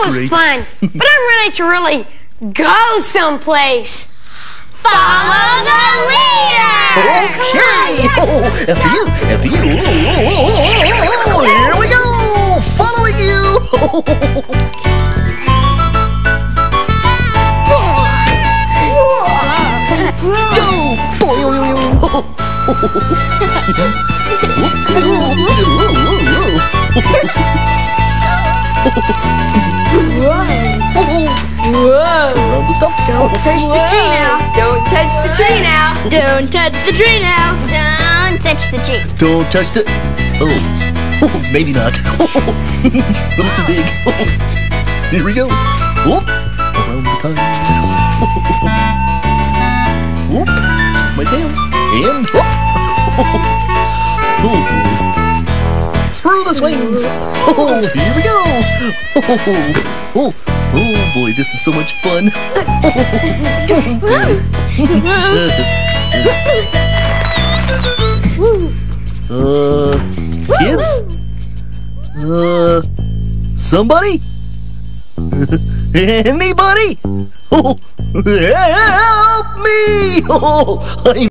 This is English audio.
that was great. fun. but I'm ready to really go someplace. Follow the leader! Okay. Oh, after you. After you. Oh, oh, oh, oh, oh, Here we go. Following you. Go. Boy, Don't touch the tree now. Don't touch the tree now. Don't touch the tree now. Don't touch the tree. Don't touch the. Oh, oh maybe not. a little too big. Here we go. Whoop. Around the time. Whoop. My tail. And whoop. Oh. Through the swings. Oh, here we go. Oh, oh, boy, this is so much fun. uh, kids? Uh, somebody? Anybody? Oh, help me! Oh, I'm